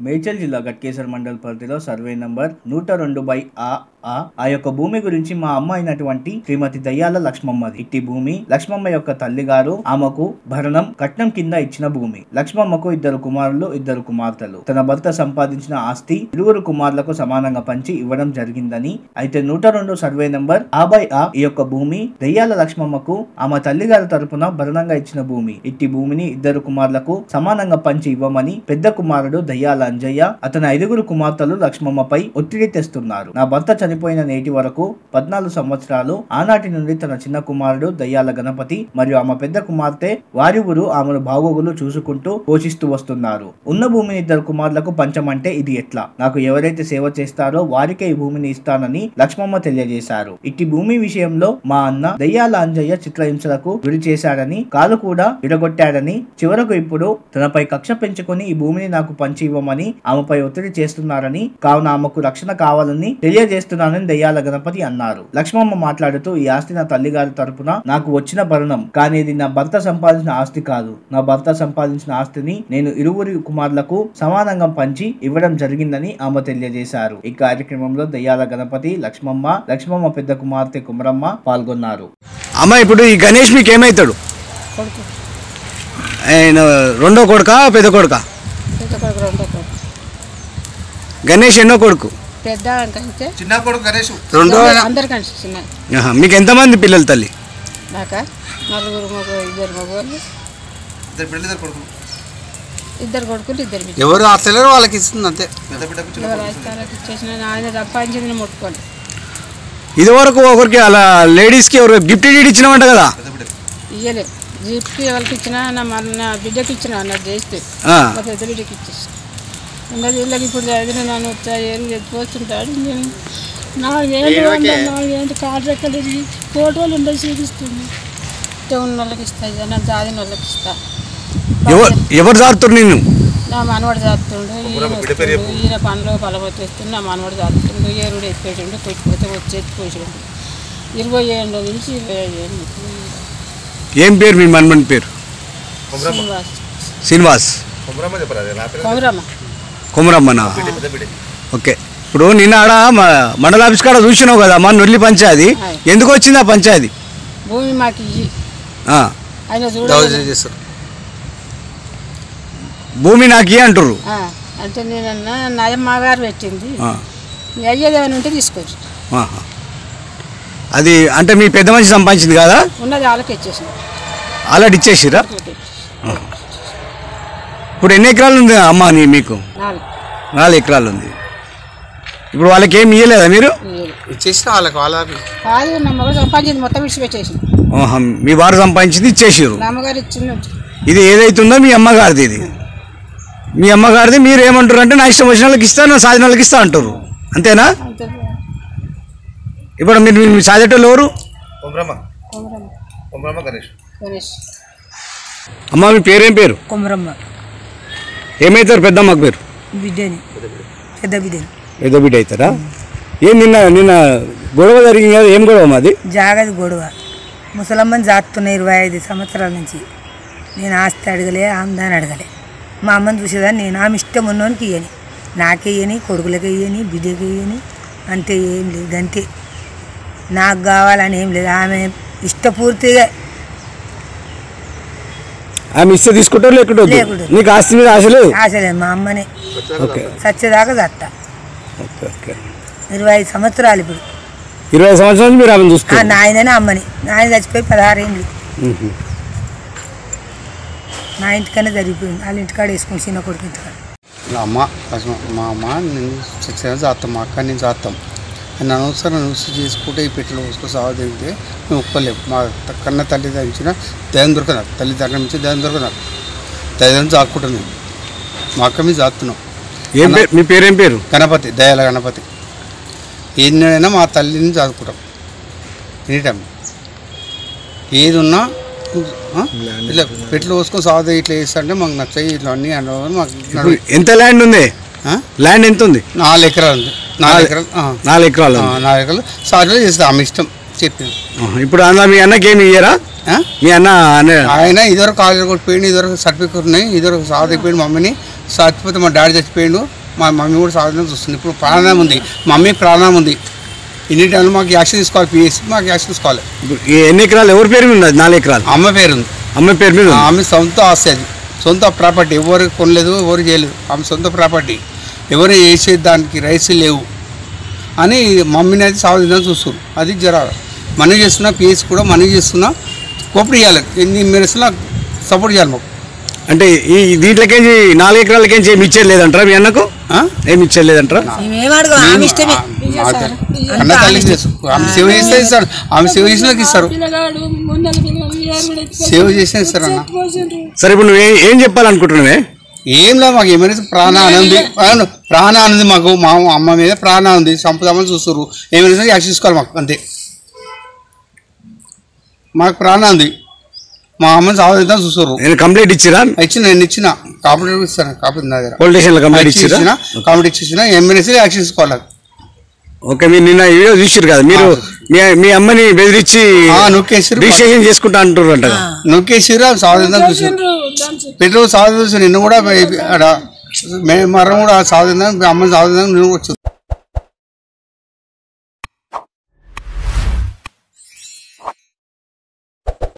మేడ్చల్ జిల్లా గట్కేసర్ మండల్ పరిధిలో survey number నూట రెండు బై ఆ ఆ. ఆ యొక్క భూమి గురించి మా అమ్మ అయినటువంటి శ్రీమతి దయ్యాల లక్ష్మమ్మది. ఇట్టి భూమి లక్ష్మమ్మ యొక్క తల్లి గారు ఆమెకు భరణం కట్నం కింద ఇచ్చిన భూమి. లక్ష్మమ్మకు ఇద్దరు కుమారులు ఇద్దరు కుమార్తెలు. తన భర్త సంపాదించిన ఆస్తి ఇరువురు కుమారులకు సమానంగా పంచి ఇవ్వడం జరిగిందని అయితే నూట రెండు సర్వే నంబర్ ఆ బై ఆ ఈ యొక్క భూమి దయ్యాల లక్ష్మమ్మకు ఆమె తల్లిగారి తరపున భరణంగా ఇచ్చిన భూమి. ఇట్టి భూమిని ఇద్దరు కుమారులకు సమానంగా పంచి ఇవ్వమని పెద్ద కుమారుడు దయ్యాల అంజయ్య అతని ఐదుగురు కుమార్తెలు లక్ష్మమ్మపై ఒత్తిడి తెస్తున్నారు. నా భర్త చనిపోయిన నేటి వరకు పద్నాలుగు సంవత్సరాలు ఆనాటి నుండి తన చిన్న కుమారుడు దయ్యాల గణపతి మరియు ఆమె పెద్ద కుమార్తె వారివురు ఆమెను బాగోగులు చూసుకుంటూ పోషిస్తూ వస్తున్నారు. ఉన్న భూమిని ఇద్దరు కుమారులకు పంచమంటే ఇది ఎట్లా? నాకు ఎవరైతే సేవ చేస్తారో వారికే ఈ భూమిని ఇస్తానని లక్ష్మమ్మ తెలియజేశారు. ఇట్టి భూమి విషయంలో మా అన్న దయ్యాల అంజయ్య చిత్రహింసలకు గురి చేశాడని కాలు కూడా విడగొట్టాడని చివరకు ఇప్పుడు తనపై కక్ష పెంచుకొని ఈ భూమిని నాకు పంచి ఇవ్వమని ఆమెపై ఒత్తిడి చేస్తున్నారని కావున ఆమెకు రక్షణ కావాలని తెలియజేస్తున్నానని దయ్యాల గణపతి అన్నారు. లక్ష్మమ్మ మాట్లాడుతూ ఈ ఆస్తి నా తల్లిగారి తరపున నాకు వచ్చిన భరణం. కానీ ఇది నా భర్త సంపాదించిన ఆస్తి కాదు. నా భర్త సంపాదించిన ఆస్తిని నేను ఇరువురి కుమారులకు సమానంగా పంచి ఇవ్వడం జరిగిందని ఆమె తెలియజేశారు. ఈ కార్యక్రమంలో దయ్యాల గణపతి లక్ష్మమ్మ లక్ష్మమ్మ పెద్ద కుమార్తె కుమరమ్మ పాల్గొన్నారు. అమ్మ ఇప్పుడు ఈ గణేష్ మీకు ఏమవుతాడు ఆయన రెండో కొడుక పెద్ద కొడుక పెద్ద కొడుకు రెండో కొడుకు గణేష్ ఎన్నో కొడుకు. పెద్ద కంటే చిన్న కొడుకు గణేష్. రెండో అందరికంటే చిన్న. ఆహా, మీకు ఎంతమంది పిల్లలు తల్లి? నాక? నలుగురు మగ ఇద్దరు మగవాళ్ళు. ఇద్దరు బిడ్డలు ఇద్దరు కొడుకు ఇద్దరు కొడుకులు ఇద్దరు బిడ్డలు. ఎవరు? అసలేరు వాళ్ళకి ఇస్తుంది అంతే. పెద్ద బిడ్డకు చిన్న ఎవరు రాజస్థానాలకు ఇచ్చేసిన ఆయన సంపాదించింది ముట్టుకోండి ఇది వరకు ఒకరికి అలా లేడీస్కి ఎవరు గిఫ్ట్ డీడ్ ఇచ్చినామంట కదా? పెద్ద బిడ్డకు. ఇయ్యలే. జీప్కి ఎవరికి ఇచ్చినా నా మన నా బిడ్డకి ఇచ్చిన అన్నది చేస్తే ఆ, మా పెద్ద బిడ్డకి ఇచ్చేసి ఉన్నది వీళ్ళకి ఇప్పుడు చదివిన నన్ను వచ్చా ఏళ్ళు ఎత్తుకొస్తుంటాడు నేను నాలుగేళ్ళు నాలుగేళ్ళు కాలు రెక్కలు తిరిగి ఫోటోలు ఉండే చూపిస్తుంది. ఉన్న వాళ్ళకి ఇస్తాయి నా జాదిన వాళ్ళకి ఇస్తా. ఎవరు ఎవరు సారుతున్నారు నిన్ను? నా మనవాడు చేస్తుండు ఈయన పనిలో నా మనవాడు చేస్తుండు ఏరుడు ఎత్తిపెట్టిండు పెట్టిపోతే వచ్చి ఎత్తిపోసిండు ఇరవై ఏళ్ళ నుంచి ఇరవై ఏళ్ళు ఏం పేరు మీ మన్మన్ పేరు? శ్రీనివాస్. శ్రీనివాస్. కొమరమ్మ. కొమరమ్మనా? ఓకే. ఇప్పుడు నిన్న ఆడ మ- మండల ఆఫీస్ కాడ చూసినావు కదా మా నొల్లి పంచాయతీ. ఎందుకు వచ్చింది ఆ పంచాయతీ? భూమి మాకు భూమి నాకు ఇయ్యి అంటుర్రు. అంటే నేనన్నా నయమ్మ గారు పెట్టింది. ఆ, మీ అయ్యేది ఏమైనా ఉంటే తీసుకోవచ్చు. అది అంటే మీ పెద్ద మనిషి సంపాదించింది కదా? ఉన్నది వాళ్ళకి ఇచ్చేసిన. ఆల్రెడీ ఇచ్చేసిరా ఇప్పుడు ఎన్ని ఎకరాలు ఉంది అమ్మ నీ మీకు? నాలుగు. నాలుగు ఎకరాలు ఉంది. ఇప్పుడు వాళ్ళకి ఏమి ఇయ్యలేదా మీరు? ఇయ్యలేదు. ఇచ్చేసిన వాళ్ళకి వాళ్ళకి కాదు నా మగడు సంపాదించింది మొత్తం విడిచిపెట్టేసిన ఆహా, మీ వారు సంపాదించింది ఇచ్చేసిర్రు. నా అమ్మగారు ఇచ్చింది ఇది ఏదైతుందో మీ అమ్మగారిది ఇది. మీ అమ్మగారిది మీరు ఏమంటారు అంటే నా ఇష్టం వచ్చిన వాళ్ళకి ఇస్తా నా సాధిన వాళ్ళకి ఇస్తా అంటారు అంతేనా? అంతే. ఇప్పుడు మీరు మీ సాధేటోళ్ళు ఎవరు? కొమరమ్మ. కొమరమ్మ. కొమరమ్మ గణేష్. గణేష్. అమ్మ మీ పేరేం పేరు? కొమరమ్మ. ఏమవుతారు పెద్దమ్మకి పేరు బిడ్డని. పెద్ద బిడ్డని. ఏదో బిడ్డ అవుతారా? ఏం నిన్న నిన్న గొడవ జరిగింది కదా ఏం గొడవ మాది? జాగది గొడవ. ముసలమ్మని జాతున్న ఇరవై ఐదు సంవత్సరాల నుంచి నేను ఆస్తి అడగలే ఆమెదాన్ని అడగలే. మా అమ్మని చూసేదాన్ని నేను ఆమె ఇష్టం ఉన్నోనికి ఇయ్యని. నాకే ఇయ్యని కొడుకులకి ఇయ్యని బిడ్డకి ఇయ్యని అంతే ఏం లేదు అంతే. నాకు కావాలని ఏం లేదు ఆమె ఇష్టపూర్తిగా ఆమె ఇస్తే తీసుకుంటారు లేకుంటే లేకుంటే. నీకు ఆస్తి మీద ఆశ లేదు? ఆశలే మా అమ్మని. ఓకే. సచ్చేదాకా చత్తా ఓకే ఓకే. ఇరవై ఐదు సంవత్సరాలు ఇప్పుడు. ఇరవై సంవత్సరాల నుంచి మీరు ఆమెను ఆ చూస్తారు నాయననే అమ్మని. నాయన చచ్చిపోయి పదహారేళ్ళు నా ఇంటికనే జరిగిపోయింది. వాళ్ళ ఇంటికాడ వేసుకుని చిన్న కొడుకు ఇంటికాడ. మా అమ్మ మా అమ్మ నేను చచ్చిన చేస్తాం మా అక్క నేను చేస్తాం అనవసరం నువ్వు చేసుకుంటే ఈ పెట్టెలు పోసుకొని సాగు తింటే మేము ఒప్పలేము మా కన్న తల్లి దంచిన దయం తల్లి దగ్గర నుంచి దయం దొరకదు దయం చాక్కుంటాం మేము. మా అక్క మీద చాస్తున్నాం ఏం పేరు మీ పేరేం పేరు? గణపతి దయాల గణపతి. ఏదైనా మా తల్లిని చదువుకుంటాం ఎనీ టైం ఏది ఉన్నా? ఇట్లా పెట్లు పోసుకొని సాగు ఇట్లా వేస్తుంటే మాకు నచ్చాయి ఇట్లా అన్నీ మాకు. ఎంత ల్యాండ్ ఉంది? ల్యాండ్ ఎంత ఉంది నాలుగు ఎకరాలు ఉంది. నాలుగు ఎకరాలు. నాలుగు ఎకరాలు. నాలుగు ఎకరాలు. సాగులో చేస్తాం ఆమె ఇష్టం చెప్పాను. ఇప్పుడు అందులో మీ అన్నకి ఏమి ఇయ్యరా? మీ అన్న అనే ఆయన ఇదివరకు కాలేజ్ కొట్టిపోయింది ఇదివరకు సర్టిఫికేట్ ఉన్నాయి ఇదివరకు సాగు అయిపోయింది మమ్మీని. చచ్చిపోతే మా డాడీ చచ్చిపోయిండు మా మమ్మీ కూడా సాధన చూస్తుంది. ఇప్పుడు ప్రాణం ఉంది మమ్మీ ప్రాణం ఉంది. ఎన్ని టైంలో మాకు యాక్షన్ తీసుకోవాలి పిఎస్సి మాకు యాక్షన్ తీసుకోవాలి. ఎన్ని ఎకరాలు? ఎవరి పేరు మీద నాలుగు ఎకరాలు. అమ్మ పేరు ఉంది. అమ్మ పేరు మీద. ఆమె సొంత ఆస్తి అది. సొంత ప్రాపర్టీ ఎవరు కొనలేదు ఎవరు చేయలేదు. ఆమె సొంత ప్రాపర్టీ. ఎవరు చేసే దానికి రైట్స్ లేవు అని మమ్మీని అయితే సావధానం చూస్తారు అది జర మనీ చేస్తున్నా పిఎస్ కూడా మనీ చేస్తున్నా కోపడి చేయాలి. ఎన్ని మెరసినా సపోర్ట్ చేయాలి మాకు. అంటే ఈ దీంట్లోకేంచి నాలుగు ఎకరాలకేంచి ఏమి ఇచ్చేది లేదంటారా మీ అన్నకు? ఏమి ఇచ్చేది లేదంటారా? అన్న తెలుసు. ఆమె సేవ చేస్తే ఇస్తారు. ఆమె సేవ చేసినాకి ఇస్తారు. సేవ చేసినా ఇస్తారు అన్న. సరే ఇప్పుడు నువ్వు ఏ- ఏం చెప్పాలనుకుంటున్నావే? ఏం లేదు మాకు ఏమైనా ప్రాణ ఆనంది ప్రాణ ఆనంది మాకు మా అమ్మ మీద ప్రాణ ఉంది చంపుదామని చూస్తారు ఏమైనా సరే యాక్షన్ తీసుకోవాలి మాకు అంతే. మాకు ప్రాణ ఉంది మా అమ్మని సావదిద్దాం చూస్తారు నేను కంప్లైంట్ ఇచ్చిరా ఇచ్చిన నేను ఇచ్చిన. కాంపిటీ ఇస్తాను కాంపిటీ నా దగ్గర. పోలీస్ స్టేషన్లో కంప్లైంట్ ఇచ్చిన ఇచ్చిరా? సరే యాక్షన్ తీసుకోవాలి ఓకే మీరు నిన్న వీడియో చూసారు కదా మీరు మీ మీ అమ్మని బెదిరించి. రిజిస్ట్రేషన్ చేసుకుంటా అంటారు అంట నొక్కేసిరా సావదిద్దాం చూసారు పెట్రోల్ సావదిద్దాం నిన్ను కూడా ఆడ మేము మరం కూడా సావదిద్దాం అమ్మని సావదిద్దాం నేను వచ్చి